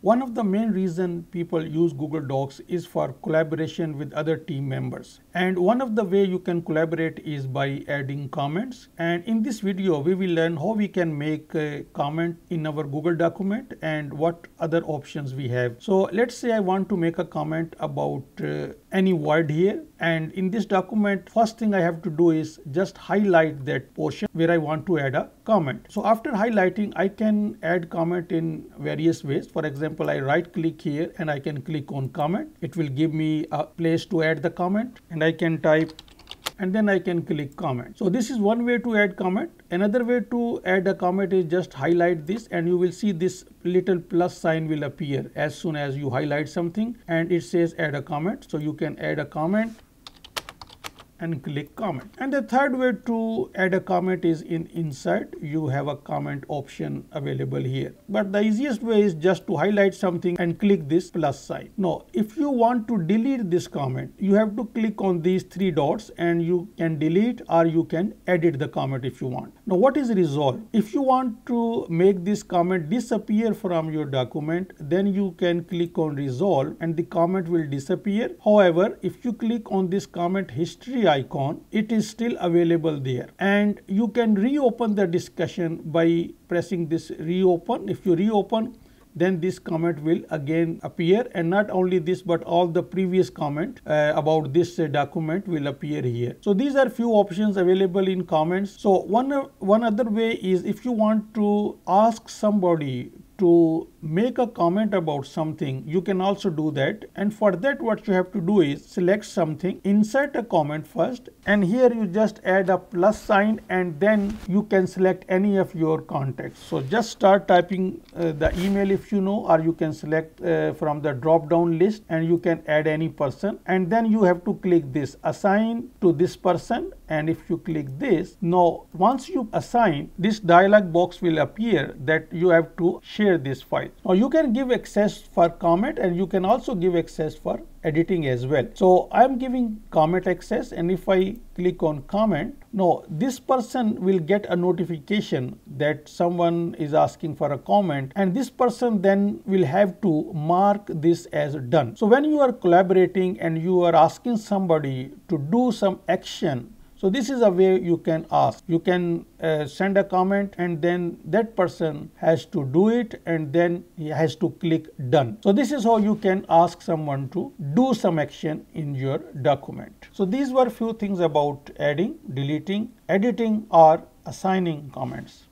One of the main reason people use Google Docs is for collaboration with other team members. And one of the way you can collaborate is by adding comments. And in this video, we will learn how we can make a comment in our Google document and what other options we have. So let's say I want to make a comment about uh, any word here. And in this document, first thing I have to do is just highlight that portion where I want to add a comment. So after highlighting, I can add comment in various ways. For example, example, I right click here and I can click on comment. It will give me a place to add the comment and I can type and then I can click comment. So this is one way to add comment. Another way to add a comment is just highlight this and you will see this little plus sign will appear as soon as you highlight something and it says add a comment. So you can add a comment and click comment. And the third way to add a comment is in insert. You have a comment option available here. But the easiest way is just to highlight something and click this plus sign. Now, if you want to delete this comment, you have to click on these three dots and you can delete or you can edit the comment if you want. Now, what is resolve? If you want to make this comment disappear from your document, then you can click on resolve and the comment will disappear. However, if you click on this comment history icon, it is still available there. And you can reopen the discussion by pressing this reopen. If you reopen, then this comment will again appear and not only this but all the previous comment uh, about this uh, document will appear here so these are few options available in comments so one uh, one other way is if you want to ask somebody to make a comment about something, you can also do that. And for that, what you have to do is select something, insert a comment first, and here you just add a plus sign and then you can select any of your contacts. So just start typing uh, the email if you know, or you can select uh, from the drop down list and you can add any person. And then you have to click this assign to this person. And if you click this, now once you assign, this dialog box will appear that you have to share share this file. Now you can give access for comment and you can also give access for editing as well. So I am giving comment access and if I click on comment, no, this person will get a notification that someone is asking for a comment and this person then will have to mark this as done. So when you are collaborating and you are asking somebody to do some action so this is a way you can ask. You can uh, send a comment and then that person has to do it and then he has to click done. So this is how you can ask someone to do some action in your document. So these were few things about adding, deleting, editing or assigning comments.